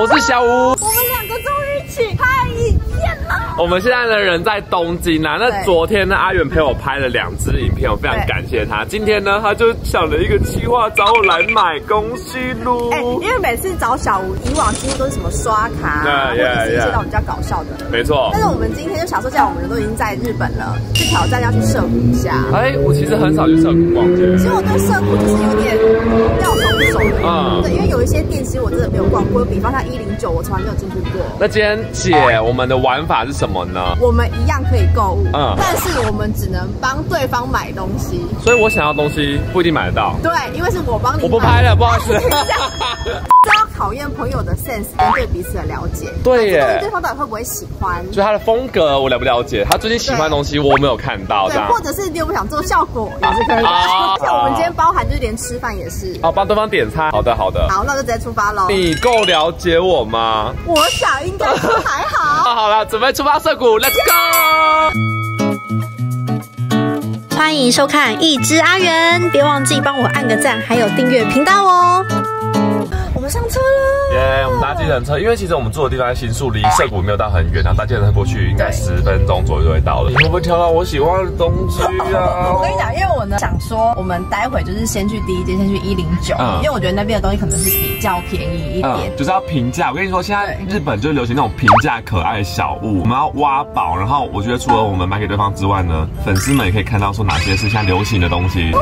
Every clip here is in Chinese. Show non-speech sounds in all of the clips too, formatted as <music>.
我是小吴。我们现在的人在东京啊。那昨天呢，阿远陪我拍了两支影片，我非常感谢他。今天呢，他就想了一个计划，找我来买东西喽。哎，因为每次找小吴，以往几乎都是什么刷卡，或者是一些那种比较搞笑的。没错。但是我们今天就想说，既然我们人都已经在日本了，去挑战要去涩谷一下。哎，我其实很少去涩谷逛街。其实我对涩谷就是有点要熟不熟的。嗯。对，因为有一些店其实我真的没有逛过，比方像一零九，我从来没有进去过。那今天姐，我们的玩法是什么呢？我们一样可以购物，嗯，但是我们只能帮对方买东西。所以我想要东西不一定买得到。对，因为是我帮你。我不拍了，不好意思。<laughs> <laughs> 考验朋友的 sense 跟对彼此的了解。对耶。对方到底会不会喜欢？就他的风格我了不了解？他最近喜欢的东西我没有看到。对，或者是你有没有想做效果也是可以的。而且我们今天包含就是连吃饭也是。哦，帮对方点餐。好的，好的。好，那就直接出发喽。你够了解我吗？我想应该还好。<laughs> 好了，准备出发涩谷，Let's go！欢迎收看《一只阿元》，别忘记帮我按个赞，还有订阅频道哦。上车了，耶！我们搭计程车，因为其实我们住的地方在新宿，离涩谷没有到很远，然后搭计程车过去应该十分钟左右就会到了。你会不会挑到我喜欢的东西啊？我跟你讲，因为我呢想说，我们待会就是先去第一间，先去一零九，因为我觉得那边的东西可能是比较便宜一点，就是要平价。我跟你说，现在日本就流行那种平价可爱小物，我们要挖宝。然后我觉得除了我们买给对方之外呢，粉丝们也可以看到说哪些是现在流行的东西。我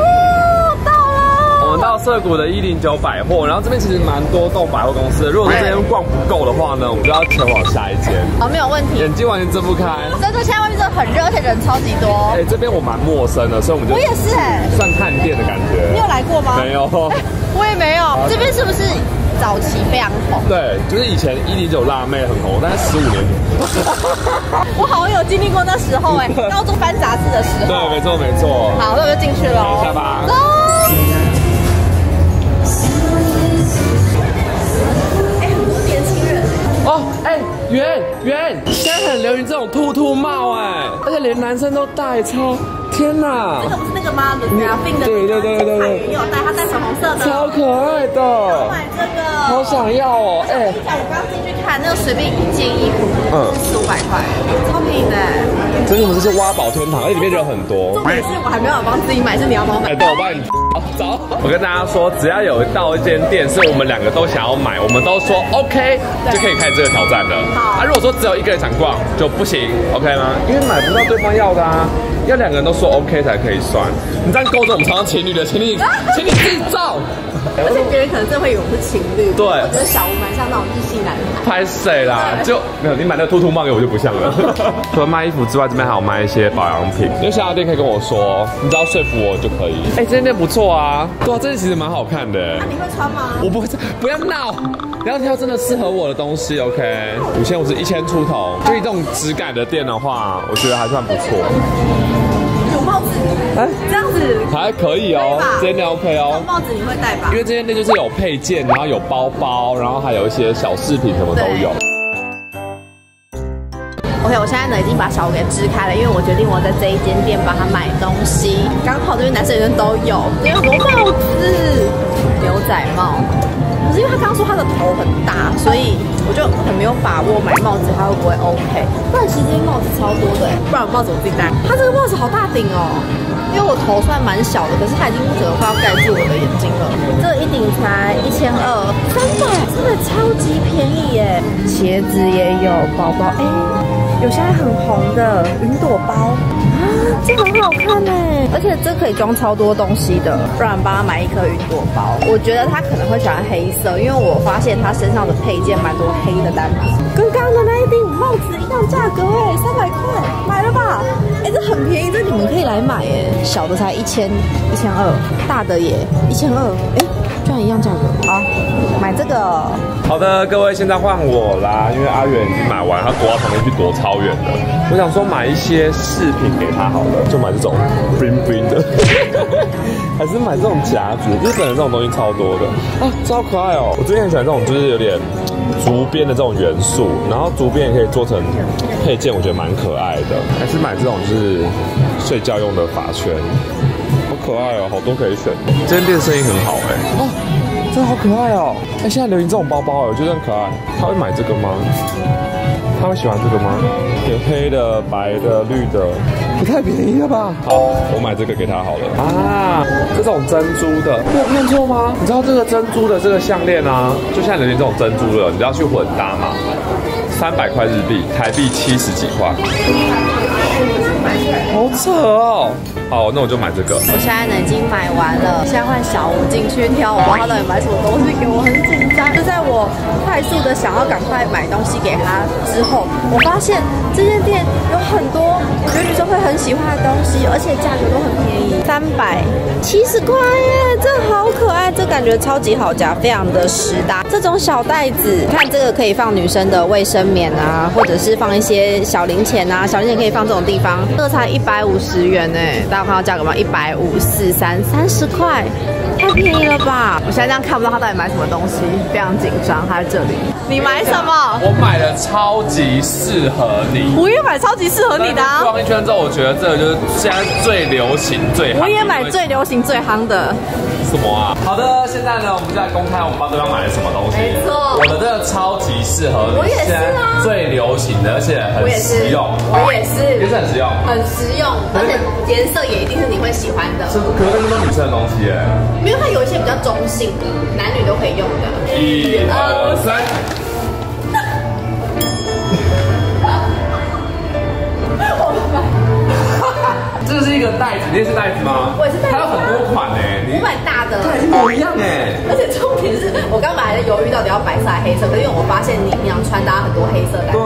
们到涩谷的一零九百货，然后这边其实蛮多栋百货公司的。如果说这边逛不够的话呢，我们就要前往下一间。哦，没有问题。眼睛完全睁不开。真的，现在外面真的很热，而且人超级多。哎，这边我蛮陌生的，所以我们就我也是哎，算探店的感觉。你有来过吗？没有。<laughs> 我也没有。这边是不是早期非常红？对，就是以前一零九辣妹很红，但是十五年。<laughs> 我好像有经历过那时候哎，<laughs> 高中翻杂志的时候。对，没错没错。好，那我就进去了。下吧。圆圆，现在很流行这种兔兔帽哎，而且连男生都戴，超天哪！这个不是那个吗？假病的，对对对对对，也有戴，它戴粉红色的，超可爱的。买这个，好想要哦！哎，我刚进去看，那个随便一件衣服，嗯，四五百块，超便宜的。真的，我们这是挖宝天堂，而且里面人很多。重点是我还没有帮自己买，是你要帮我买。哎，对，我帮你。走，我跟大家说，只要有到一间店是我们两个都想要买，我们都说 OK，就可以开始这个挑战了。好，啊，如果说只有一个人想逛就不行，OK 吗？因为买不到对方要的啊，要两个人都说 OK 才可以算。你这样勾着我们常常情侣的，请你，<laughs> 请你自照。而且别人可能真会以为我们是情侣。对，我觉得小吴蛮像那种日系男孩。拍谁啦？就没有你买那个兔兔帽给我就不像了。<laughs> 除了卖衣服之外，这边还有卖一些保养品。有想要店可以跟我说，你只要说服我就可以。哎，这件店不错啊。对啊，这件其实蛮好看的。那你会穿吗？我不会穿，不要闹。你要挑真的适合我的东西，OK？五千五是一千出头。对于这种质感的店的话，我觉得还算不错。帽子，哎，这样子还可以哦，这件 OK 哦。帽子你会戴吧？因为这件店就是有配件，然后有包包，然后还有一些小饰品，什么都有。OK，我现在呢已经把小五给支开了，因为我决定我在这一间店帮他买东西。刚好这边男生女生都有，有很多帽子，牛仔帽。可是因为他刚刚说他的头很大，所以我就很没有把握买帽子他会不会 OK。不然其实帽子超多的，不然帽子我自己戴。他这个帽子好大顶哦，因为我头算蛮小的，可是它已经整个快要盖住我的眼睛了。这一顶才一千二，三百，真的超级便宜耶！鞋子也有，包包哎，有现在很红的云朵包啊。这很好看呢，而且这可以装超多东西的，不然帮他买一颗云朵包。我觉得他可能会喜欢黑色，因为我发现他身上的配件蛮多黑的单品。跟刚刚的那一顶帽子一样价格哎，三百块，买了吧？哎，这很便宜，这你们可以来买哎。小的才一千一千二，大的也一千二，哎，居然一样价格。好，买这个。好的，各位，现在换我啦，因为阿远已经买完，他躲到旁边去躲超远的。我想说买一些饰品给他好了，就买这种 bling bling 的，<laughs> 还是买这种夹子？日本的这种东西超多的啊，超可爱哦！我最近很喜欢这种，就是有点竹编的这种元素，然后竹编也可以做成配件，我觉得蛮可爱的。还是买这种就是睡觉用的发圈，可爱哦，好多可以选。这间店生意很好哎。真的好可爱哦！哎，现在流行这种包包，我觉得很可爱。他会买这个吗？他会喜欢这个吗？有黑的、白的、绿的，也太便宜了吧！好，我买这个给他好了。啊，这种珍珠的，我有看错吗？你知道这个珍珠的这个项链啊，就现在流行这种珍珠的，你知道去混搭嘛？三百块日币，台币七十几块，好扯哦！好，那我就买这个。我现在呢已经买完了，现在换小吴进去挑，我不知道他到底买什么东西给我，很紧张。就在我快速的想要赶快买东西给他之后，我发现这间店有很多我觉得女生会很喜欢的东西，而且价格都很便宜，三百七十块耶，这好可爱，这感觉超级好夹，非常的实搭。这种小袋子，看这个可以放女生的卫生棉啊，或者是放一些小零钱啊，小零钱可以放这种地方，这才一百五十元呢。大家看到价格吗？一百五四三三十块，太便宜了吧！我现在这样看不到他到底买什么东西，非常紧张。他在这里，你买什么？我买了超级适合你。我也买超级适合你的啊！逛一圈之后，我觉得这个就是现在最流行、最我也买最流行、最夯的。什么啊？好的，现在呢，我们就来公开我们帮对方买了什么东西。没错，我的这个超级适合你，我也是啊，最流行的，而且很实用。我也是，也是很实用，很实用，而且颜色也一定是你会喜欢的。是，可是那么多女生的东西耶。因为它有一些比较中性的，男女都可以用的。一二三。这是一个袋子，你也是袋子吗？我也是袋子。它有很多款呢，我买大的，一模一样哎。而且重点是我刚买的犹豫到底要白色还是黑色，可是因为我发现你平常穿搭很多黑色的，对，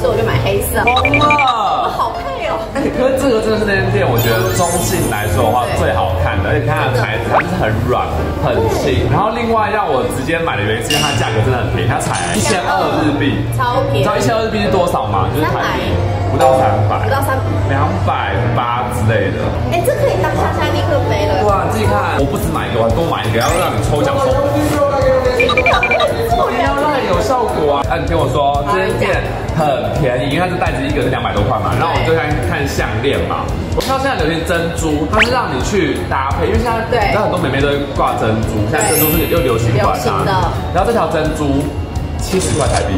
所以我就买黑色。疯了，好配哦。哎，可是这个真的是那间店，我觉得中性来说的话最好看的，而且看它的材质，它就是很软很轻。然后另外让我直接买的原因是因为它价格真的很便宜，它才一千二日币，超便宜。你知道一千二日币是多少吗？就是台币不到三百，不到三两百八之类的。哎，这可以当下下立刻背了。哇，你自己看，我不止买一个，我还多买一个，要让你抽奖送。我要让你有效果啊！哎，你听我说，这间店很便宜，因为它这袋子一个是两百多块嘛。然后我们就看看项链嘛。我看到现在流行珍珠，它是让你去搭配，因为现在你知道很多美眉都会挂珍珠，现在珍珠是又流行款啊。然后这条珍珠七十块台币。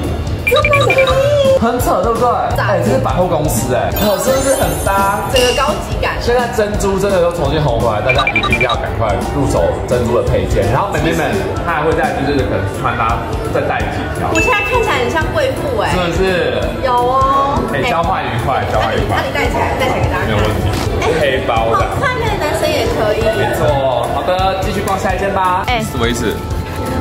<laughs> 很扯，对不对？哎，这是百货公司哎，是不是很搭？整个高级感。现在珍珠真的又重新红回来，大家一定要赶快入手珍珠的配件。然后妹妹们，她还会在就是可能穿搭再带几条。我现在看起来很像贵妇哎，真的是有哦。哎，交换愉快，交换愉快。那你戴起来，戴起来给大家。没有问题。黑包的。好看的男生也可以。没错。好的，继续逛下一件吧。哎，什么意思？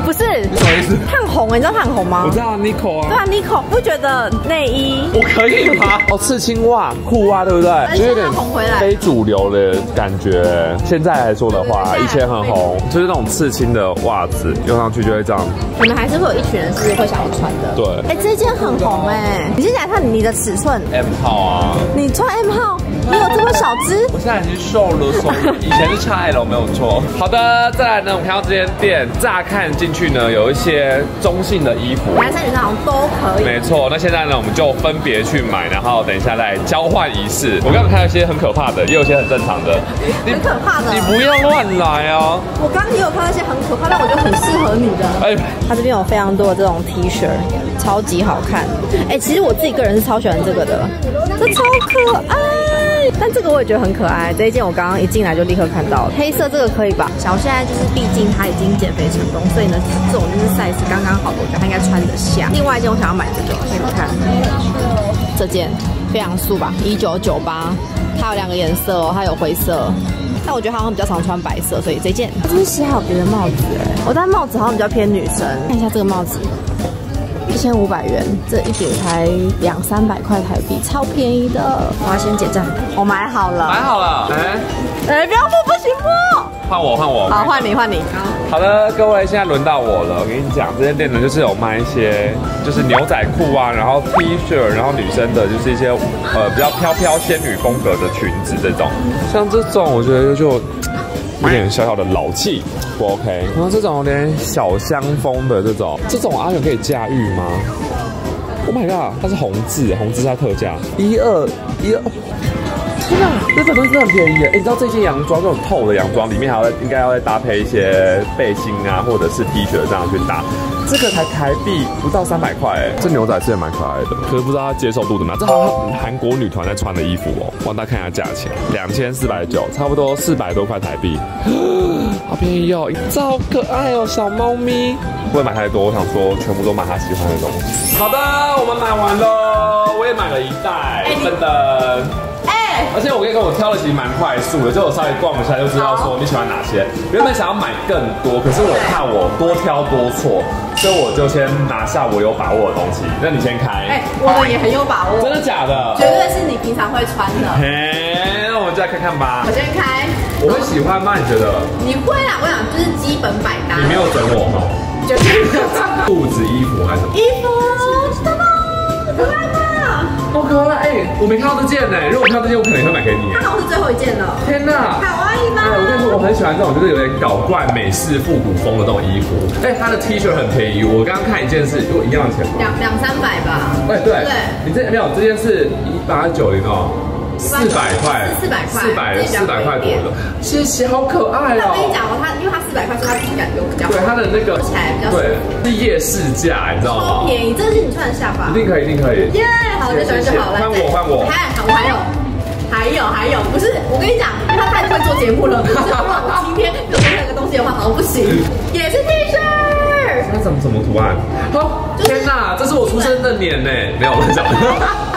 不是，什么意思？烫红，你知道烫红吗？我知道，Nico 啊。对啊，Nico 不觉得内衣我可以吗？哦，刺青袜、裤袜，对不对？就有点红回来，非主流的感觉。现在来说的话，以前很红，就是那种刺青的袜子，用上去就会这样。你们还是会有一群人是会想要穿的。对。哎，这件很红哎，你先讲看你的尺寸。M 号啊。你穿 M 号，你有这么小只？我现在已经瘦了，从以前是 XL 没有错。好的，再来呢，我们看到这间店，乍看进去呢，有一些中性的衣服，男生女生好像都可以。没错，那现在呢，我们就分别去买，然后等一下再交换仪式。我刚刚看到一些很可怕的，也有一些很正常的。很可怕的，你不要乱来哦！我刚刚也有看到一些很可怕，但我觉得很适合你的。哎，它这边有非常多的这种 T 恤，超级好看。哎，其实我自己个人是超喜欢这个的，这超可爱。但这个我也觉得很可爱。这一件我刚刚一进来就立刻看到了，黑色这个可以吧？小现在就是毕竟他已经减肥成功，所以呢，这种就是 size 刚刚好，我觉得他应该穿得下。另外一件我想要买这个，给你们看，这件非常素吧，一九九八，它有两个颜色哦，它有灰色，但我觉得好像比较常穿白色，所以这件这是写好别的帽子哎，我戴帽子好像比较偏女生，看一下这个帽子。一千五百元，这一顶才两三百块台币，超便宜的。我要先结账，我买好了，买好了。哎哎，不要摸，不行摸。换我，换我。好，换你，换你。好的，各位，现在轮到我了。我跟你讲，这间店呢，就是有卖一些，就是牛仔裤啊，然后 T 恤，然后女生的就是一些呃比较飘飘仙女风格的裙子这种。像这种，我觉得就。有点小小的老气，不 OK。然后这种有点小香风的这种，这种阿远可以驾驭吗？Oh my god，它是红字，红字在特价，一二一二。天呐，这粉东西真的很便宜耶！哎，你知道这件洋装这种透的洋装，里面还要应该要再搭配一些背心啊，或者是 T 恤这样去搭，这个才台币不到三百块哎。这牛仔是也蛮可爱的，可是不知道它接受度怎么样。这好像韩国女团在穿的衣服哦，帮大家看一下价钱，两千四百九，差不多四百多块台币，<gasps> 好便宜哦！这好可爱哦，小猫咪。不会买太多，我想说全部都买他喜欢的东西。好的，我们买完了，我也买了一袋，等等。而且我跟你说，我挑的其实蛮快速的，就我稍微逛一下就知道说你喜欢哪些。原本想要买更多，可是我怕我多挑多错，所以我就先拿下我有把握的东西。那你先开。哎，我们也很有把握。真的假的？绝对是你平常会穿的。嘿，那我们就来看看吧。我先开。我会喜欢吗？你觉得？你会啊，我想就是基本百搭。你没有整我吗？绝对没有。裤子、衣服还是什么？衣服？好可爱！哎，我没看到这件呢。如果看到这件，我可能会买给你。它好像是最后一件了。天哪，好爱吗？哎，我跟你说，我很喜欢这种就是有点搞怪美式复古风的这种衣服。哎，它的 T 恤很便宜，我刚刚看一件是如果一样的钱吗？两两三百吧。哎，对，对，你这没有这件是一八九零哦。四百块，四百块，四百四百块多的，谢谢，好可爱哦！我跟你讲哦，它因为它四百块，所以它质感又比较对它的那个起来比较对，是夜市价，你知道吗？超便宜，这是你穿得下吧？一定可以，一定可以。耶，好，你喜欢就好了。换我，换我。还好，我还有，还有，还有，不是，我跟你讲，因为他太会做节目了。<laughs> 如果我今天有那个东西的话，好像不行。<laughs> 也是 T 恤。那怎么怎么图案？好，天哪，这是我出生的年呢，没有乱讲。<laughs>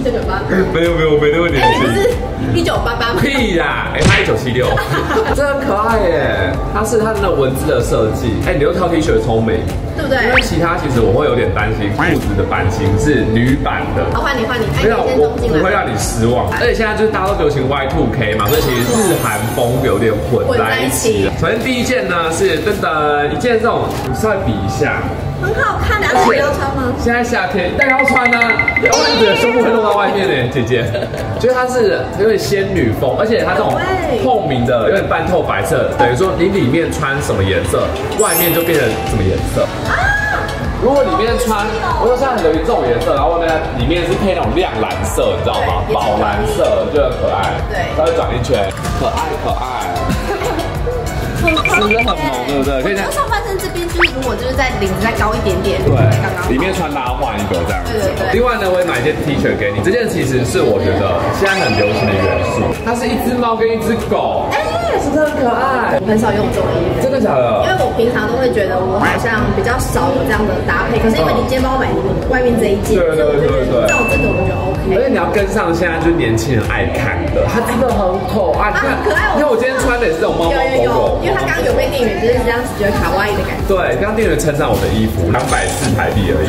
一九九八，没有没有没那么年轻，不是一九八八吗？屁呀！哎，他一九七六，<laughs> 这很可爱耶。它是它的那文字的设计，哎，你又挑 T 恤聪明，对不对？因为其他其实我会有点担心，裤子的版型是女版的。好，换你换你，没有我不会让你失望。而且现在就是大家都流行 Y two K 嘛，所以其实日韩风有点混在一起。首先第一件呢是噔噔一件这种，稍微比一下。很好看的，而且要穿吗？现在夏天但要穿呢，然后你的胸部会露到外面呢，姐姐。觉得它是有点仙女风，而且它这种透明的，有点半透白色，等于说你里面穿什么颜色，外面就变成什么颜色。如果里面穿，我说现在很流行这种颜色，然后外面里面是配那种亮蓝色，你知道吗？宝蓝色就很可爱。对，稍微转一圈，可爱可爱。是不是很萌，对不对？可以讲上半身这边就是，如果就是在领子再高一点点，对，刚刚里面穿搭换一个这样。对对对。另外呢，我也买一件 T 恤给你，这件其实是我觉得现在很流行的元素，它是一只猫跟一只狗，哎，是不是很可爱？我很少用这种衣服，真的假的？因为我平常都会觉得我好像比较少有这样的搭配，可是因为你今天帮我买外面这一件，对对对对对，像我这个我觉得 OK。而且你要跟上现在就是年轻人爱看的，它真的很可爱，它很可爱。你看我今天穿的也是这种猫猫狗狗，因为它刚刚有被店员就是这样子觉得卡哇伊的感觉。对，刚刚店员称赞我的衣服两百四台币而已。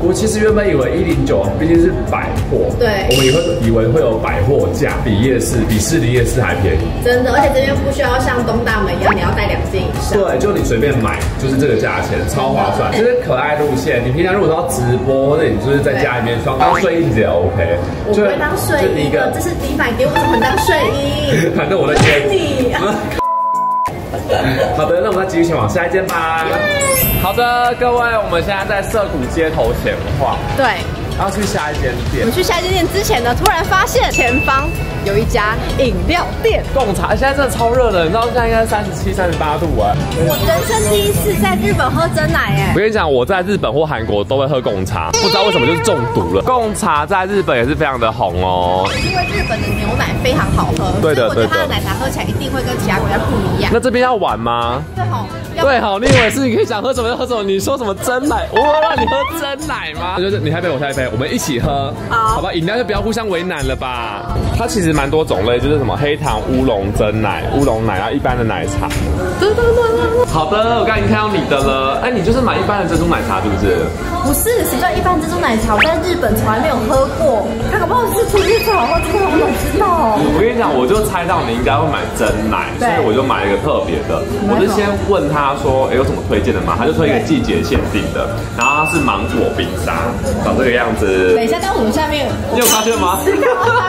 我其实原本以为一零九毕竟是百货，对，我们也会以为会有百货价比夜市比士林夜市还便宜。真的，而且这边不需要像东大门一样，你要带两件以上。对，就你随便买就是这个价钱，超划算。就是可爱路线，你平常如果说要直播，或者你就是在家里面穿当睡衣也 OK。我不会当睡衣的，这是你买给我怎么当睡衣？<laughs> 反正我在接你。<laughs> <laughs> 好的，那我们再继续前往下一间吧。好的，各位，我们现在在涩谷街头闲晃。对。要去下一间店。我们去下一间店之前呢，突然发现前方有一家饮料店。贡茶现在真的超热的，你知道现在应该三十七、三十八度啊。我人生第一次在日本喝真奶哎。我跟你讲，我在日本或韩国都会喝贡茶，不知道为什么就是中毒了。贡茶在日本也是非常的红哦。因为日本的牛奶非常好喝，对的对的。它的奶茶喝起来一定会跟其他国家不一样。那这边要玩吗？对好。<laughs> 对好，你以为是你可以想喝什么就喝什么？你说什么真奶？我让你喝真奶吗？就是你一杯我一杯，我们一起喝。好，好吧，饮料就不要互相为难了吧。它其实蛮多种类，就是什么黑糖乌龙真奶、乌龙奶啊，一般的奶茶。好的，我刚已经看到你的了。哎，你就是买一般的珍珠奶茶，是不是？不是，谁叫一般珍珠奶茶？我在日本从来没有喝过。他搞不好是出去最好喝，这个我怎么知道？我跟你讲，我就猜到你应该会买真奶，所以我就买了一个特别的。我是先问他他说，哎，有什么推荐的吗？他就推一个季节限定的，然后它是芒果冰沙，长这个样子。等一下，但我们下面你有发现吗？<laughs> 下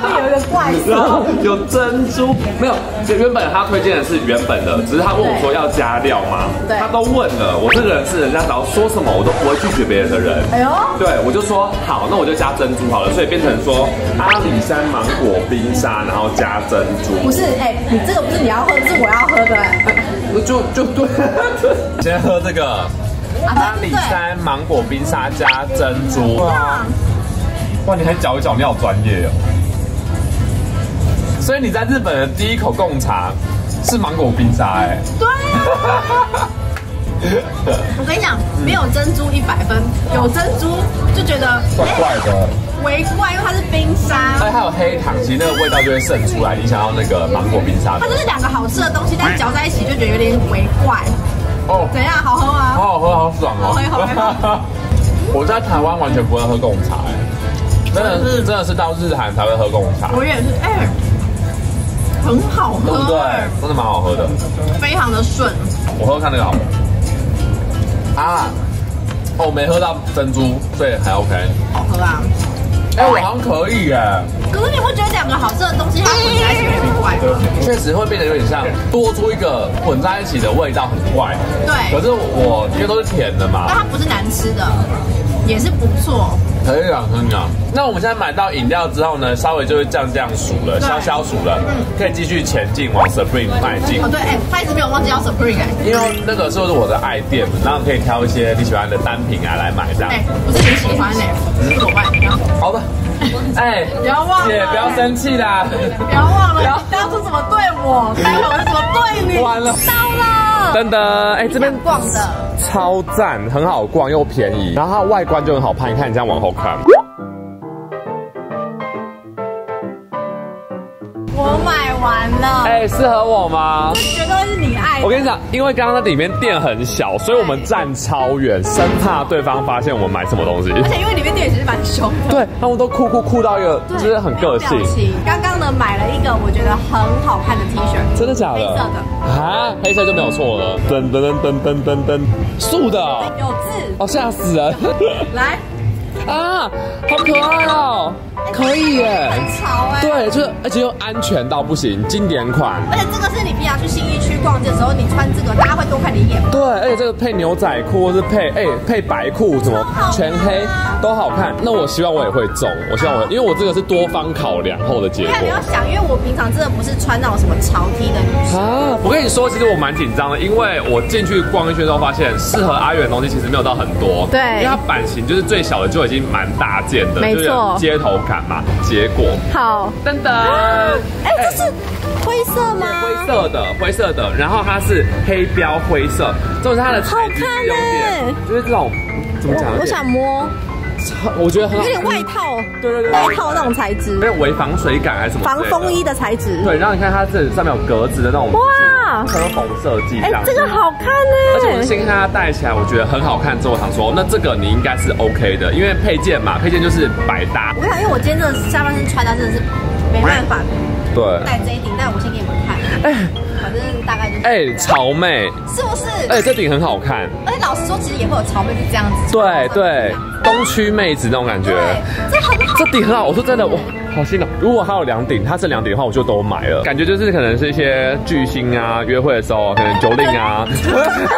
面有一个怪兽。有珍珠，没有？就原本他推荐的是原本的，只是他问我说要加料吗？对他都问了。我这个人是人家只要说什么我都不会拒绝别人的人。哎呦，对，我就说好，那我就加珍珠好了，所以变成说阿里山芒果冰沙，然后加珍珠。不是，哎、你这个不是你要喝，是我要喝的、哎就就对，<laughs> 先喝这个啊阿里山芒果冰沙加珍珠。哇，哇，你还搅一搅，你好专业哦。所以你在日本的第一口贡茶是芒果冰沙，哎，对啊。<laughs> 我跟你讲，没有珍珠一百分，有珍珠就觉得怪怪的。微怪，因为它是冰沙。哎，还有黑糖，其实那个味道就会渗出来。你想要那个芒果冰沙它就是两个好吃的东西，但是搅在一起就觉得有点微怪。哦，怎样？好喝吗？好好喝，好爽哦！好喝好喝 <laughs> 我在台湾完全不会喝贡茶，哎，真的是真的是到日韩才会喝贡茶，我也是，哎、很好喝，对不对？真的蛮好喝的。非常的顺。我喝喝看那个好了。啊，哦，我没喝到珍珠，所以还 OK。好喝啊！哎，我好像可以耶，可是你不觉得两个好吃的东西它混在一起有点怪？确实会变得有点像多出一个混在一起的味道，很怪。对可，是我因为都是甜的嘛但，它不是难吃的，也是不错。可以啊，可以啊。那我们现在买到饮料之后呢，稍微就会这样这样数了，消消数了，可以继续前进往 Supreme 迈进哦，。对，哎、他一直没有忘记要 Supreme 哎、因为那个是我的爱店，然后可以挑一些你喜欢的单品啊来买这样哎、。不是你喜欢哎、是我卖的。好的，哎，不要忘了。姐不要生气啦。不要忘了，你当初怎么对我，待会我是怎么对你。完了。到了，真的，哎，这边逛的，超赞，很好逛又便宜，然后它外观就很好拍，你看你这样往后看，我买完了，哎，适合我吗？绝对是你爱的。我跟你讲，因为刚刚那里面店很小，所以我们站超远，生怕对方发现我们买什么东西。而且因为里面店员其实蛮凶的。对，他们都酷酷酷到一个，就是很个性刚刚呢买了一个我觉得很好看的 T 恤，真的假的？黑色的，啊，黑色就没有错了。噔噔噔噔噔噔噔，素的哦，有字。哦吓死人！来，<laughs> 啊，好可爱哦，可以耶。很潮哎。。对，就是而且又安全到不行，经典款。而且这个是你平常去新一区逛街的时候，你穿这个，大家会多看你一眼吗？对，而且这个配牛仔裤或是配哎、配白裤，什么全黑都好看。那我希望我也会中，我希望我，因为我这个是多方考量后的结果你要想，因为我平常真的不是穿那种什么潮 T 的女生，啊。我跟你说，其实我蛮紧张的，因为我进去逛一圈之后，发现适合阿远的东西其实没有到很多。对因为它版型就是最小的就已经蛮大件的，没错就是街头感嘛。结果。好，噔噔，哎，这是灰色吗？灰色的，灰色的，然后它是黑标灰色，重点是它的好看欸点，就是这种怎么讲？我我想摸，我觉得很好。有点外套，对对对。外套那种材质。没，有微防水感还是什么防风衣的材质。对，然后你看它这上面有格子的那种哇橙红设计这哎样，这个好看呢而且我。先看它戴起来，我觉得很好看之后，我想说那这个你应该是 OK 的，因为配件嘛，配件就是百搭我。跟你讲，因为我今天这个下半身穿搭真的是没办法对，戴这一顶，但我先给你们看，哎反正大概就是，哎，潮妹，是不是？哎，这顶很好看，而且老实说，其实也会有潮妹是这样子，对对，东区妹子那种感觉。这很好。这顶很好，我说真的，哇，好心动。如果还有两顶，它这两顶的话，我就都买了。感觉就是可能是一些巨星啊，约会的时候，可能九令啊，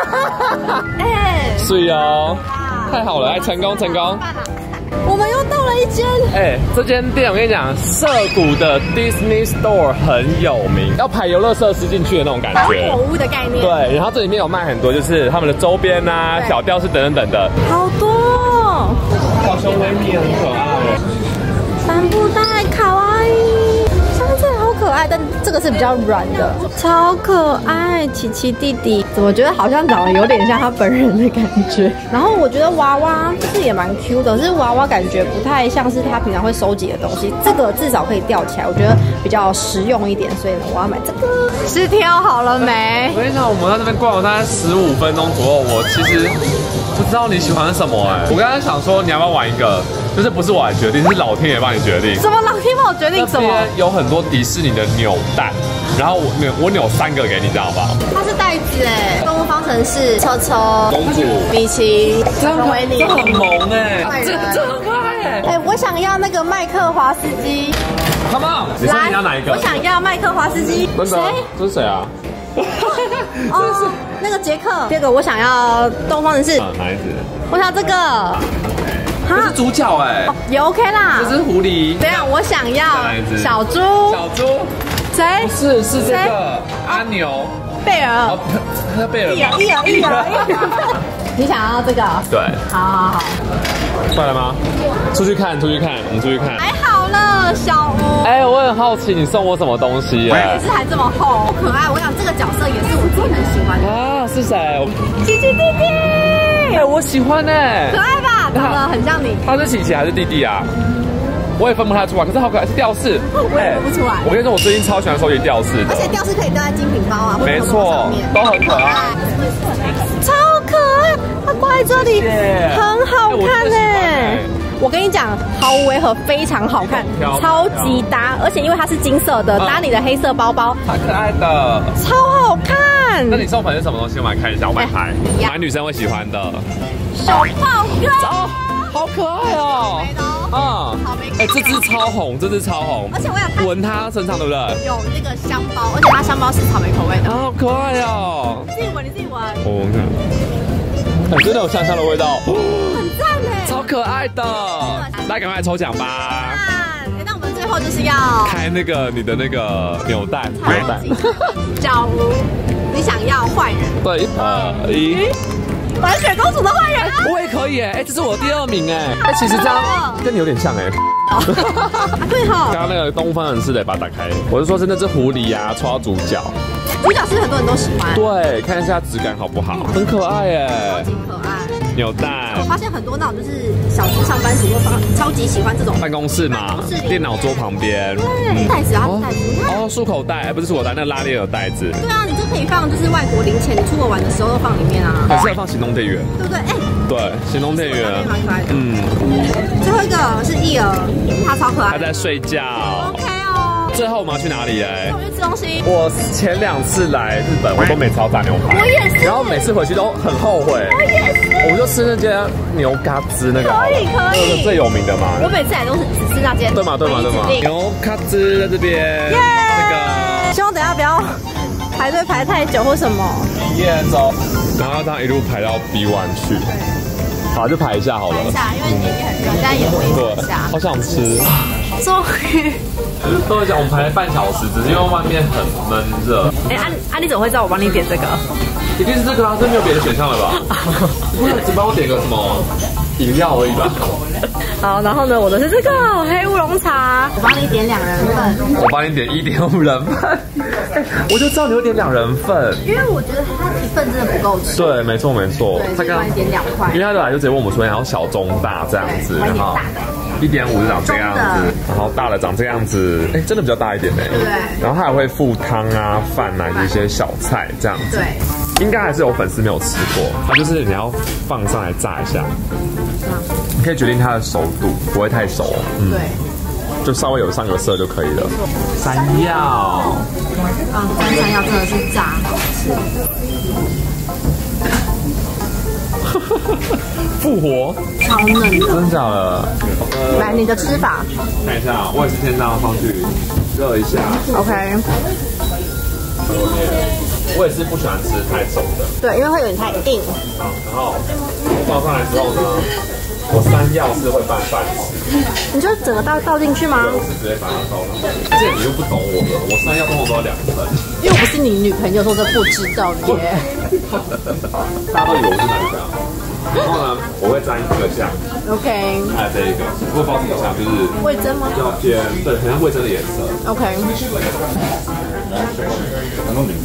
<laughs> 哎，所以哦，太好了，哎，成功成功。我们又到了一间，哎，这间店我跟你讲，涩谷的 Disney Store 很有名，要排游乐设施进去的那种感糖觉果。屋的概念，对，然后这里面有卖很多，就是他们的周边啊、小吊饰等等等的。好多哦。小熊维尼也很可爱。帆布袋这个是比较软的，超可爱，琪琪弟弟，怎么觉得好像长得有点像他本人的感觉？然后我觉得娃娃是也蛮 Q 的，可是娃娃感觉不太像是他平常会收集的东西，这个至少可以吊起来，我觉得比较实用一点，所以呢，我要买这个。是挑好了没？我跟你讲，我们在这边逛了大概十五分钟左右，我其实不知道你喜欢什么哎、我刚才想说你要不要玩一个，就是不是我来决定，是老天爷帮你决定。什么老天帮我决定什么？有很多迪士尼的扭蛋，然后我扭我扭三个给你，知道吧？它是袋子哎，动物方程程是车车、公主，米奇、荣维尼这。很萌哎这个这很可爱哎。哎，我想要那个麦克华斯基。Come on，你说你要哪一个？我想要麦克华斯基。真的？这是谁啊？<laughs> 哦，那个杰克。第二个我想要东方程式，啊，哪一只？我想要这个。哈这是，主角哎，也 OK 啦。这是狐狸。这样，我想要小猪。小猪，谁？不是是这个阿牛。贝尔哦。，他贝尔吧一尔一尔一尔。<laughs> 你想要这个？对，好好好。出来了吗？出去看，出去看，我们出去看。还好了，小吴。哎，我很好奇你送我什么东西哎可？是还这么厚，好可爱。我想这个角色也是我自己很喜欢的。啊，是谁？琪琪弟弟，哎，我喜欢哎可。爱吧？很像你。他是琪琪还是弟弟啊？我也分不太出来，可是好可爱，是吊饰。我也分不出来哎我跟你说，我最近超喜欢收集吊饰而，且吊饰可以吊在精品包啊，没错，都很可爱。超可爱，它挂在这里耶很好看呢。我跟你讲，毫无违和，非常好看，超级搭，而且因为它是金色的，嗯搭你的黑色包包，好可爱的。超好看。那你送粉是什么东西？我们来看一下，我买牌哎一，样买女生会喜欢的。手炮哥，哦，好可爱哦。没的哦嗯好没，哎，这只超红，这只超红。而且我有看闻它身上对不对？有那个香包，而且它香包是草莓口味的。啊，好可爱哦。你自己闻，你自己闻，我闻看，哎，真的有香香的味道，很赞哎。超可爱的。那赶快来抽奖吧！那我们最后就是要开那个你的那个扭蛋，扭蛋。<laughs> 小吴，你想要坏人，对，一二一。白雪公主的坏人啊！我也可以哎，哎，这是我第二名哎，哎，其实这样跟你有点像哎。啊，对哈，刚刚那个东方人是得把它打开，我是说是那只狐狸呀、抽到主角，主角是不是很多人都喜欢？对，看一下质感好不好，很可爱哎，超级可爱。扭蛋我，发现很多那种就是小资上班族都超超级喜欢这种。办公室嘛电脑桌旁边，对，袋子啊，它袋子，哦，束口袋，哎，不是束口袋，那个拉链的袋子，对啊，你这可以放，就是外国零钱，你出国玩的时候都放里面啊，很适合放行动电源，对不对？哎，对，行动电源可爱的。嗯，最后一个是益儿，它超可爱他。在睡觉。最后我们要去哪里哎我？们去吃东西。我前两次来日本，我都没吃到炸牛排，我也是然后每次回去都很后悔。我也是。我们就吃那间牛嘎吱那个，可以可以那个最有名的嘛。我每次来都是只吃那间，对嘛对嘛对嘛牛嘎吱在这边，耶这个希望等下不要排队排太久或什么。耶走，然后这样一路排到 B one 去，好就排一下好了排。一下，因为眼睛很热，大家也会对一下，。好想吃。终于，都讲我们排了半小时，只是因为外面很闷热。哎，安安，你怎么会知道我帮你点这个？一定是这个啊，这没有别的选项了吧？不会只帮我点个什么饮料而已吧？<laughs> 好，然后呢，我的是这个黑乌龙茶，我帮你点两人份，我帮你点一点五人份，<laughs> 我就知道你会点两人份。因为我觉得它一份真的不够吃，对，没错没错对，，所以帮你点两块因为。他来就直接问我们说，然后小中大这样子，然后一点五就长这样子，然后大了长这样子，哎，真的比较大一点呢。对。然后它还会附汤啊、饭啊一些小菜这样子。对，应该还是有粉丝没有吃过，它就是你要放上来炸一下，你可以决定它的熟度，不会太熟，嗯，对，就稍微有上个色就可以了。山药，嗯，三山药真的是炸。好吃，复活，超嫩的。真假的？来，你的吃法看一下，我也是先这样放去热一下，，OK？我也是不喜欢吃太熟的。对，因为会有点太硬。好，然后放上来之后呢，我山药是会拌饭吃，你就整个倒倒进去吗？我是直接把它倒上去。而且你又不懂我了，我山药通常都要两份，因为我不是你女朋友，说这不知道耶。<laughs> 大家都以为我是男的啊。然后呢，我会沾一个酱，OK，还有这一个，不过包底酱就是味增吗？要偏对，很像味噌的颜色。？OK，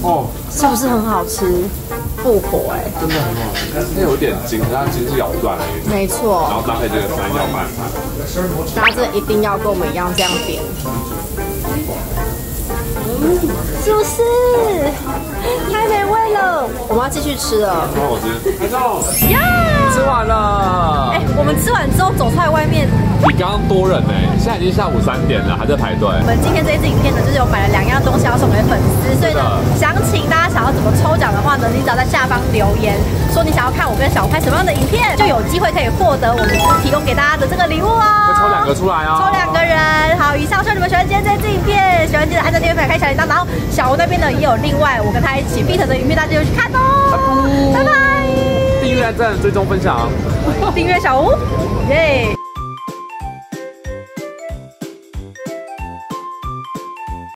哦，是不是很好吃？复活哎，真的很好吃，但有点筋，它筋是咬断了没错。然，后搭配这个山药拌饭，大家真的一定要跟我们一样这样点。嗯，是不是？太美味了，我们要继续吃了。很好吃。拍照，呀！吃完了哎，，我们吃完之后走出来外面，比刚刚多人呢，现在已经下午三点了，还在排队。我们今天这一支影片呢，就是有买了两样东西要送给粉丝，所以呢，详情大家想要怎么抽奖的话话呢，你只要在下方留言说你想要看我跟小拍什么样的影片，就有机会可以获得我们提供给大家的这个礼物哦。会抽两个出来哦，抽两个人。好，以上希望你们喜欢今天这支影片，喜欢记得按赞、订阅、开小铃铛。然后小吴那边呢也有另外我跟他一起 beat 的影片，大家就去看哦。拜拜。订阅、按赞、追踪、分享。订阅小吴，耶。